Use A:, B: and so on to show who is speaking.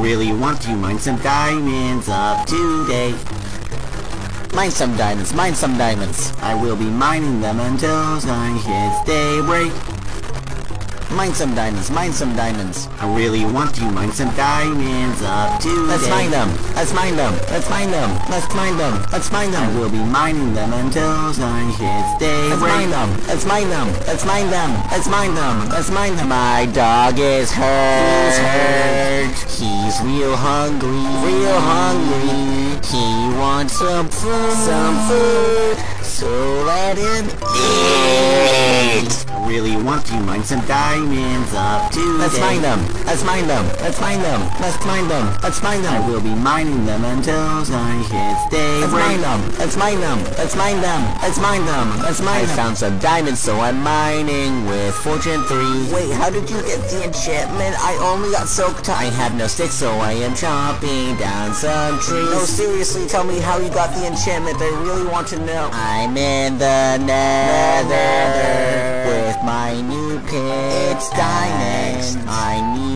A: Really want to mine some diamonds up today.
B: Mine some diamonds, mine some diamonds.
A: I will be mining them until sun hits daybreak.
B: Mine some diamonds, mine some diamonds.
A: I really want to mine some diamonds up today.
B: Let's mine them, let's mine them, let's mine them, let's mine them, let's mine them.
A: I will be mining them until sun hits daybreak.
B: Let's mine them, let's mine them, let's mine them, let's mine them, let's mine them. My dog is hurt.
A: He's hurt.
B: He's real hungry,
A: Real hungry.
B: He wants some food,
A: Some food.
B: So let him
A: Eat. I really want to mine some diamonds up today.
B: Let's mine them, let's mine them, let's mine them, let's mine them, let's mine them.
A: I will be mining them until sun hits
B: Let's mine
A: daybreak.
B: them, let's mine them, let's mine them, let's mine them, let's mine them.
A: I found some diamonds, so I'm mining with Fortune 3.
B: Wait, how did you get the enchantment? I only got soaked
A: I have no sticks, so I am chopping down some trees.
B: No, seriously, tell me how you got the enchantment. I really want to know.
A: I'm in the nether with
B: Dynex.
A: I need